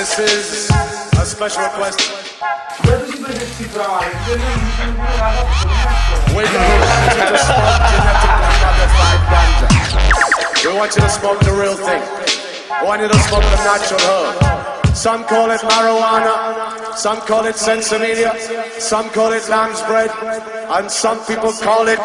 This is a special request. We want you to smoke the real thing. We want you to smoke the natural herb. Some call it marijuana, some call it sensimilla, some call it lamb's bread, and some people call it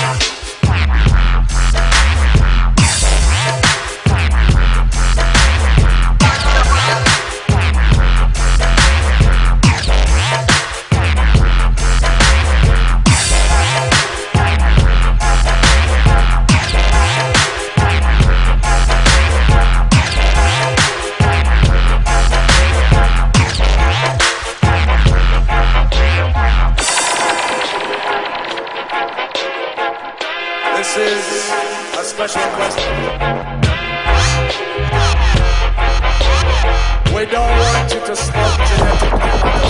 Ganja. Special request. We don't want you to smoke genetically